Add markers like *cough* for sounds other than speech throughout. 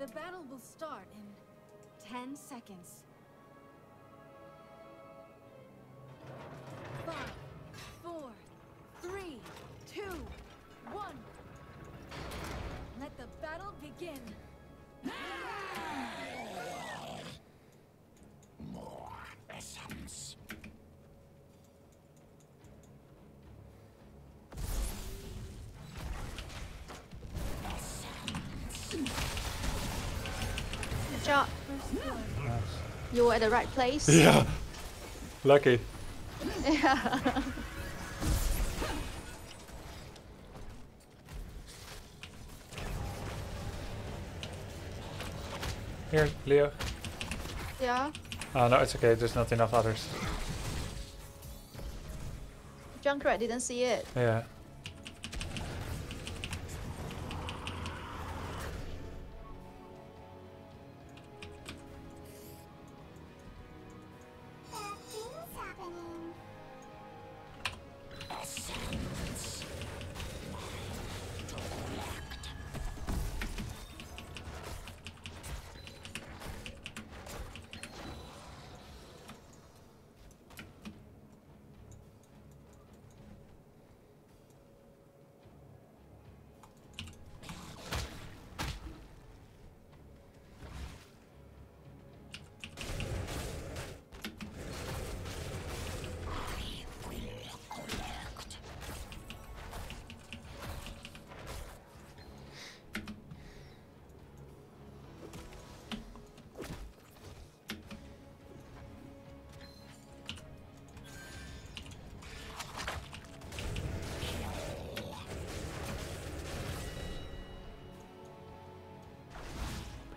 The battle will start in 10 seconds. Five, four, three, two, one. Let the battle begin. More You were at the right place. *laughs* Yeah. Lucky. Yeah. *laughs* Here, Leo. yeah. Oh no, it's okay. There's not enough others. Junkrat didn't see it. Yeah.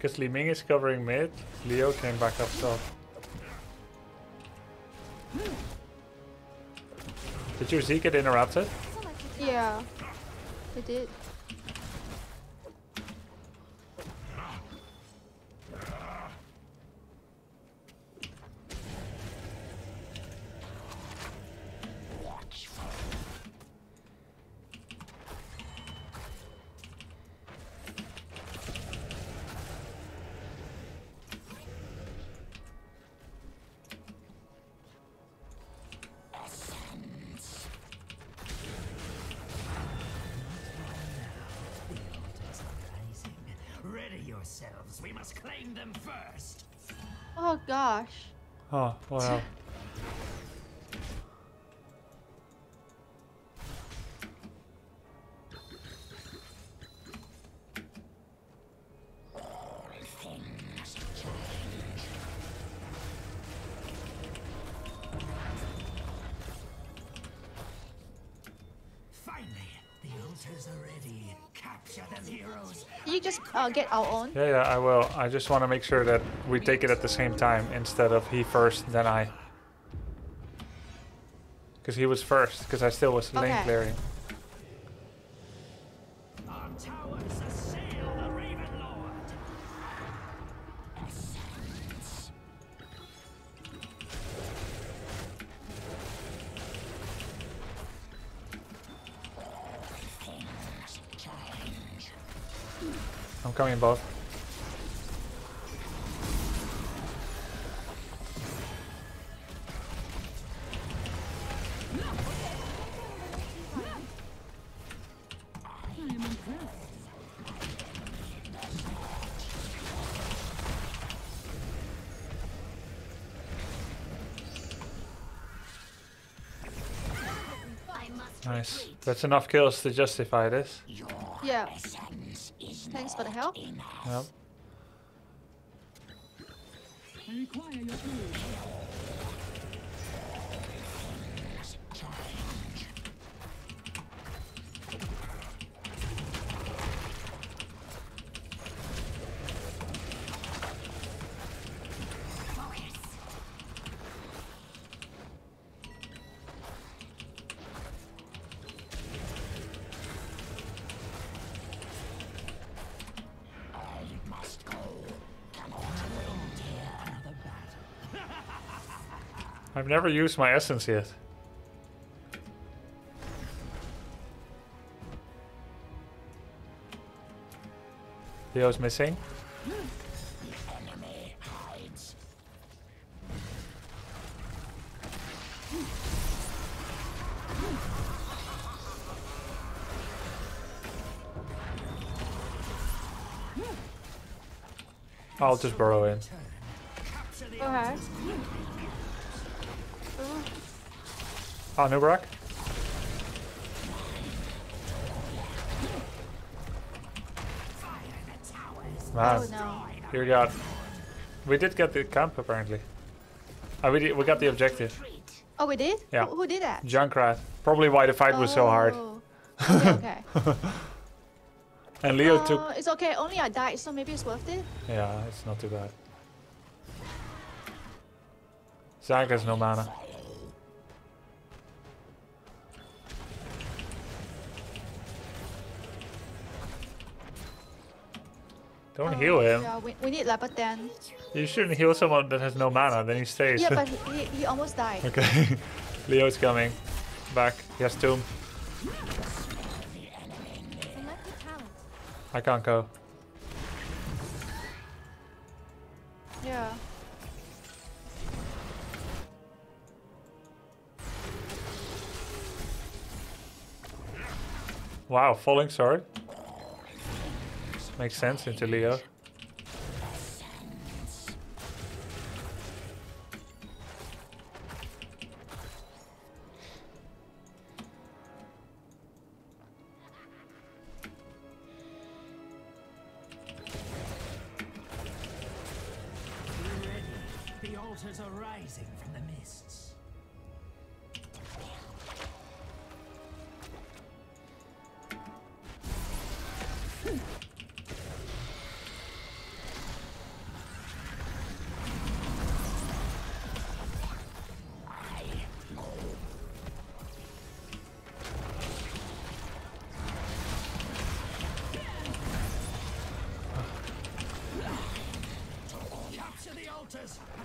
Because Li Ming is covering mid, Leo came back up top. Did your Z get interrupted? Yeah. It did. You just uh, get our own? Yeah, yeah, I will. I just want to make sure that we take it at the same time instead of he first, then I. Because he was first, because I still was lane Okay. clearing. I'm coming both. Nice. That's enough kills to justify this. Yeah. Essence for the not help. Yep. Things change. Focus. I must go. Cannot wait here. Another battle. I've never used my essence yet. Leo's missing. I'll just burrow in. Capture Okay. altars. Oh, Nubrak? Oh no. here we got. We did get the camp apparently. Uh, we, did, we got the objective. Oh, we did? Yeah. Who, who did that? Junkrat. Probably why the fight was so hard. Oh. Okay, okay. *laughs* And Leo took. Uh, it's okay. Only I died, so maybe it's worth it. Yeah, it's not too bad. Zag has no mana. Don't heal Uh, him. Yeah, we, we need 10. You shouldn't heal someone that has no mana, then he stays. Yeah, but *laughs* he, he, almost died. okay. *laughs* Leo's coming. Back. He has tomb. Select a talent. I can't go. Yeah. Wow, falling sword. Makes sense into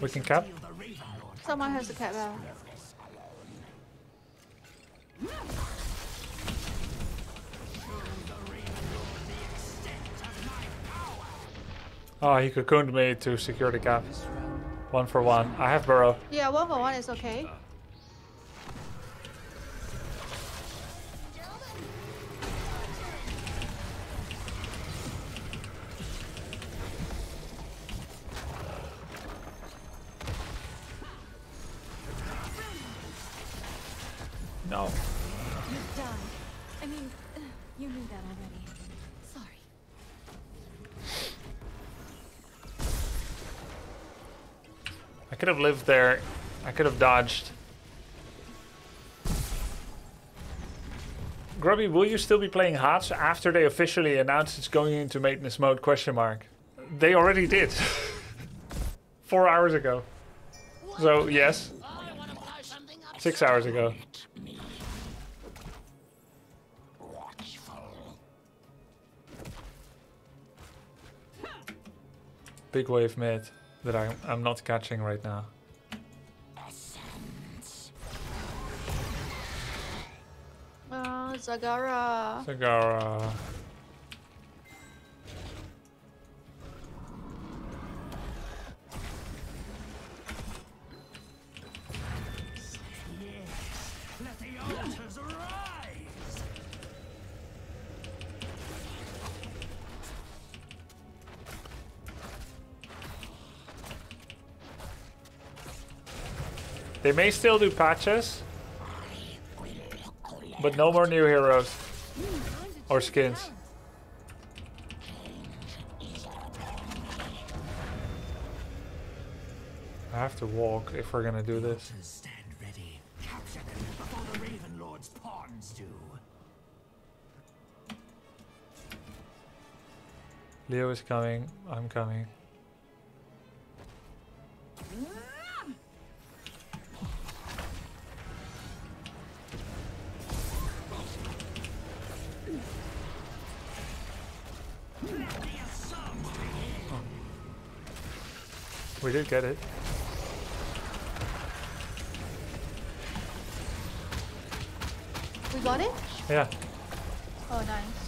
We can cap. steal the Raven Lord. Someone has a cap out. Oh, ah, he cocooned me to secure the cap. One for one. I have burrow. Yeah, one for one is okay. No. You've done. I mean, you knew that already. Sorry. I could have lived there. I could have dodged. Grubby, will you still be playing HOTS after they officially announced it's going into maintenance mode? Question mark. They already did. *laughs* Four hours ago. So yes. Six hours ago. Big wave mid that I'm, I'm not catching right now. Essence. Oh, Zagara. They may still do patches, but no more new heroes or skins. I have to walk if we're gonna do this. Stand ready. Capture them before the Raven Lord's pawns do. Leo is coming. I'm coming. We did get it. We got it? Yeah. Oh, nice.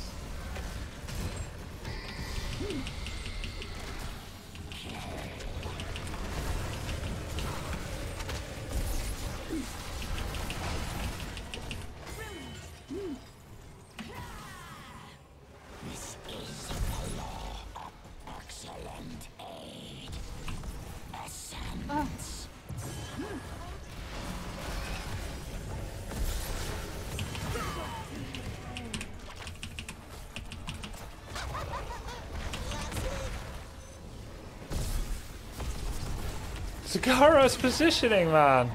Zagara's positioning, man.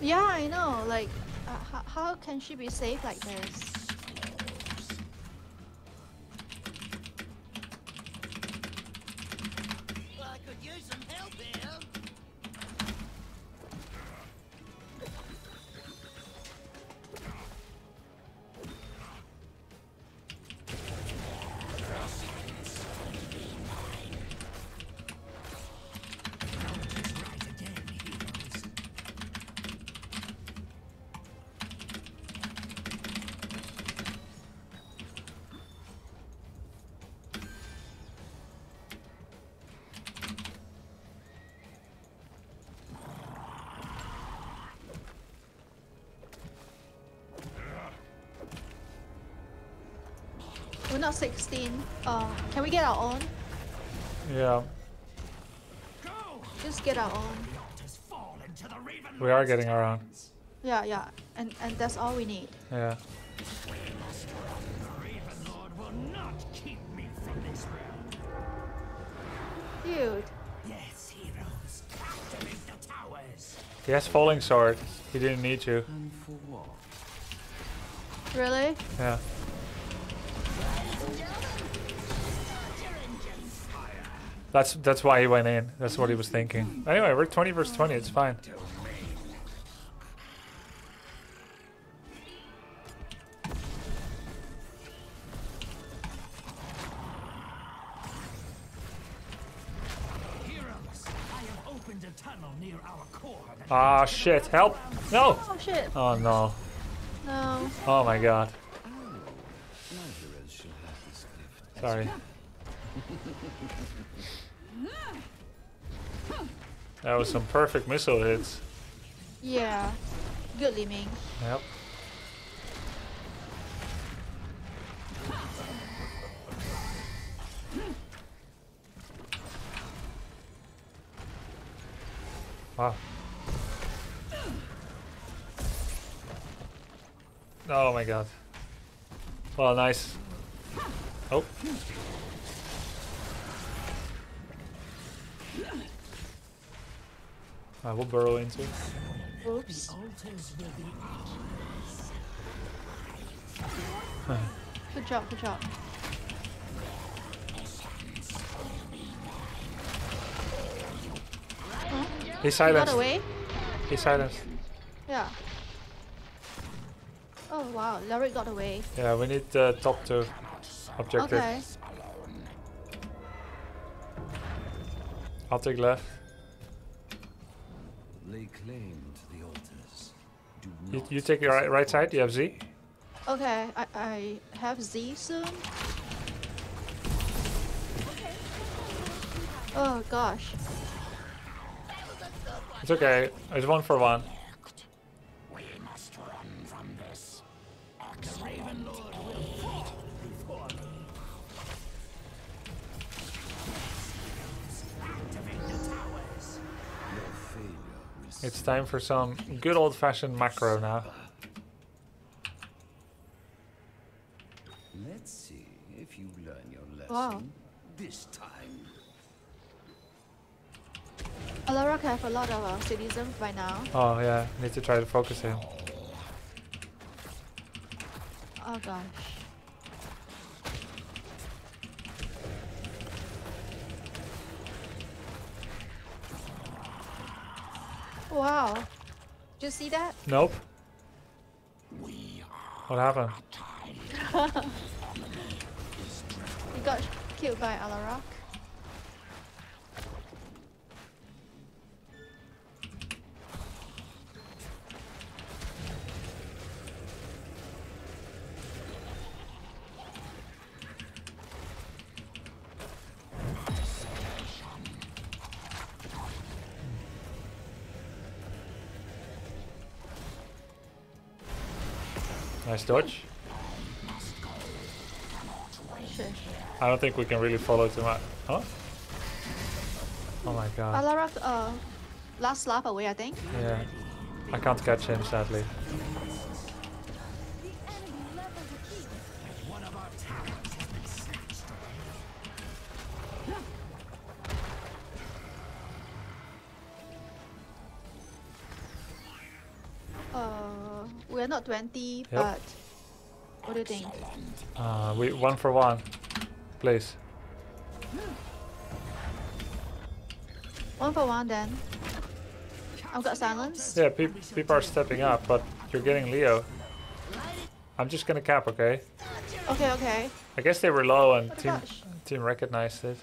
Yeah, I know. Like, uh, how, how can she be safe like this? I could use some help here. We're not 16. Uh, can we get our own? Yeah, Go! Just get our own. The altars fall into the Raven we are getting our own. Yeah, yeah. And and that's all we need. Yeah. The Raven Lord will not keep me from this realm. Dude. Yes, heroes, activate the towers. He has falling sword. He didn't need you. And for what? Really? Yeah. That's that's why he went in. That's what he was thinking. Anyway, we're 20 versus 20. It's fine. Heroes, I have opened a tunnel near our core that Ah, shit. Help. No. Oh shit. Oh, no. No. Oh, my God. My heroes shall have this gift. Sorry. *laughs* That was some perfect missile hits. Yeah. Good Li Ming. Yep. Wow. Oh my god. Well, nice. Oh. I will burrow into it. Oops. altars will be Good job, good job. He's He got silenced. away? He's silenced. Yeah. Oh wow, Leoric got away. Yeah, we need the top two objective. Okay. I'll take left. Lay claim to the altars. Do You, you take your right, right side. You have Z. Okay, I, I have Z soon. Oh gosh. It's okay. It's one for one. Time for some good old-fashioned macro now. Let's see if you learn your lesson Wow. this time. Alarak have a lot of uh, citizens by now. Oh yeah, need to try to focus him. Oh gosh. Wow. Did you see that? Nope. What happened? *laughs* He got killed by Alarak. Nice dodge. Shit. I don't think we can really follow too much. Huh? Oh my god. Alarak, uh, last lap away, I think. Yeah. I can't catch him sadly. 20, Yep. but what do you think? Uh, we one for one, please. One for one then. I've got silence. Yeah, peop people are stepping up, but you're getting Leo. I'm just gonna cap, okay? Okay, okay. I guess they were low and Oh team gosh. team recognized it.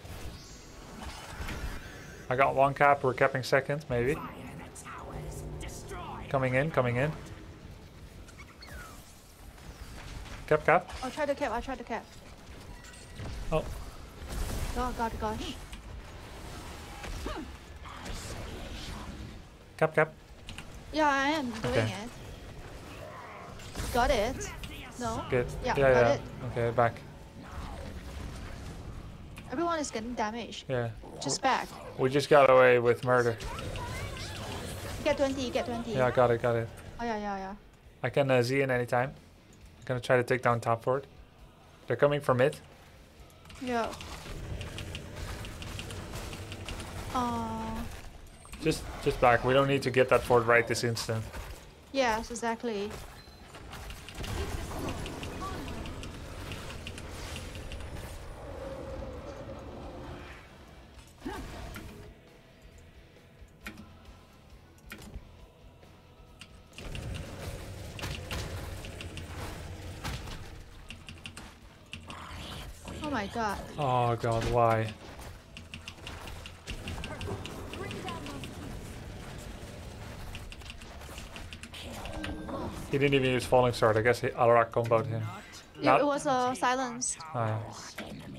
I got one cap. We're capping second, maybe. Fire the towers. Destroy. Coming in, coming in. Cap, cap. I'll try to cap, I'll try to cap. Oh, Oh god gosh. cap, cap. Yeah, I am doing Okay. it. Got it. No? Good. Yeah, yeah, got yeah. it. Okay, back. Everyone is getting damage. Yeah. Just back. We just got away with murder. Get 20, get 20. Yeah, got it, got it. Oh yeah, yeah, yeah. I can uh, Z in anytime. Gonna try to take down top fort. They're coming from mid. Yeah. Uh, Just, just back. We don't need to get that fort right this instant. yes, exactly. My god. Oh god, why? Bring down those He didn't even use falling sword. I guess he, Alarak comboed him. It, Not- it was uh, silenced. Ah,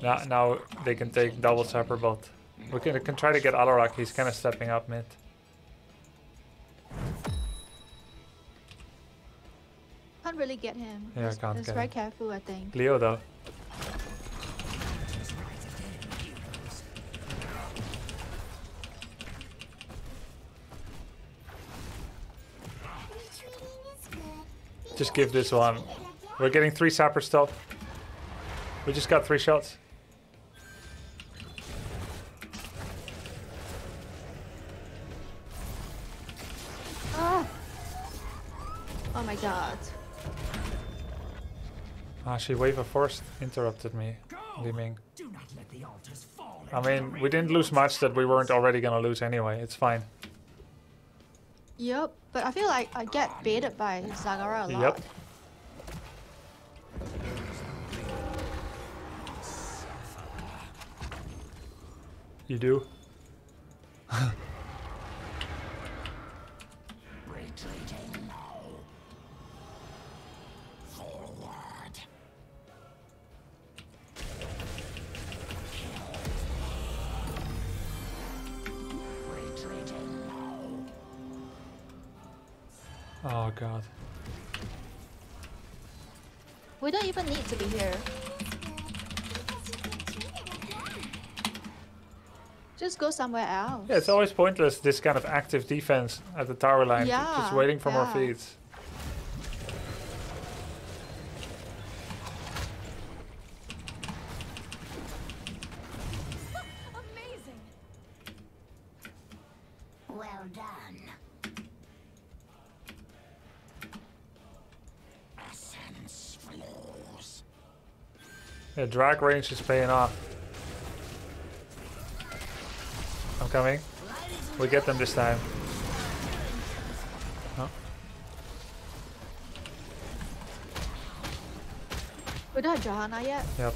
now, now they can take double sapper bot. We can, can try to get Alarak. He's kind of stepping up mid. Can't really get him. Yeah, can't just get very him. careful, I think. Leo though. Just give this one. We're getting three sapper stop. We just got three shots. Ah! Oh my god. Ah, she wave of force interrupted me. Li Ming. Do not let the altars fall. I mean, we didn't lose much that we weren't already gonna lose anyway. It's fine. Yep, but I feel like I get baited by Zagara a lot. Yep. You do? *laughs* Oh god. We don't even need to be here. Just go somewhere else. Yeah, it's always pointless this kind of active defense at the tower line. ju- just waiting for more feeds. *laughs* Amazing! Well done. Yeah, drag range is paying off. I'm coming. We get them this time. Oh, We don't have Johanna yet. yep.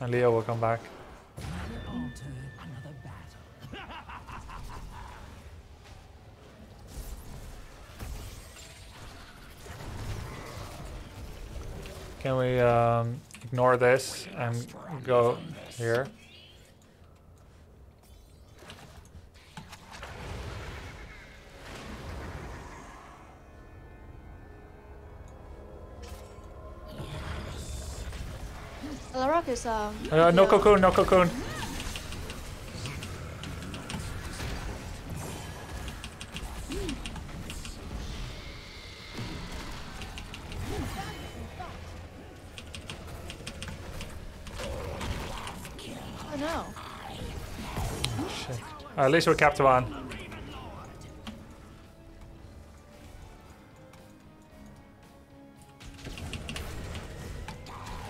And Leo will come back. Can we um, ignore this and go here? Is um. Uh, no cocoon, no cocoon. At least we laser one.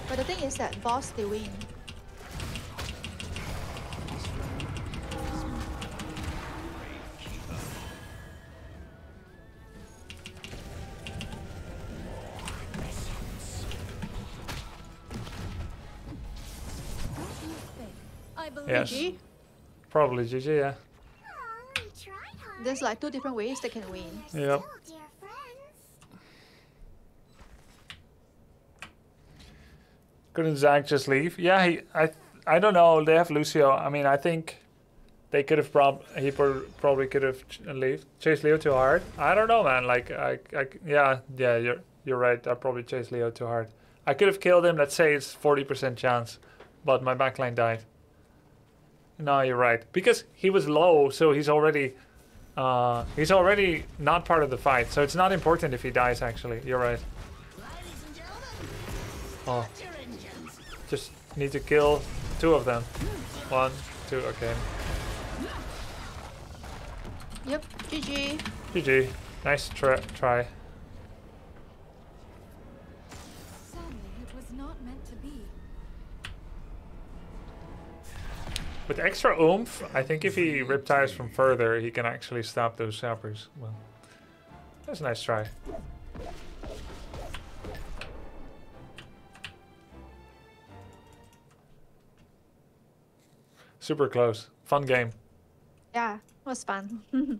But the thing is that boss they win. Yes. Probably GG, yeah. We tried hard. There's like two different ways they can win. Yep. still dear friends. Couldn't Zach just leave? Yeah, he. I. I don't know. They have Lucio. I mean, I think they could have prob. He pro- probably could have ch- uh, leave. Chased Leo too hard. I don't know, man. Like, I. I yeah. Yeah. You're. You're right. I probably chased Leo too hard. I could have killed him. Let's say it's forty percent chance, but my backline died. No, you're right. Because he was low, so he's already. Uh, he's already not part of the fight, so it's not important if he dies. Actually, you're right. Ladies and gentlemen, Oh. start your engines. Just need to kill two of them. One, two, okay. Yep, GG. GG. Nice try. With extra oomph, I think if he rip tires from further, he can actually stop those sappers. Well, that's a nice try. Super close. Fun game. Yeah, it was fun. *laughs* I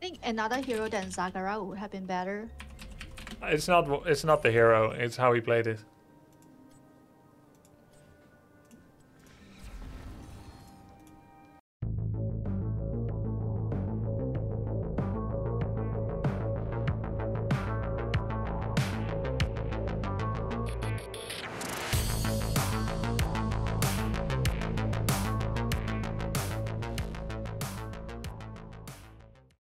think another hero than Zagara would have been better. It's not. It's not the hero. It's how he played it.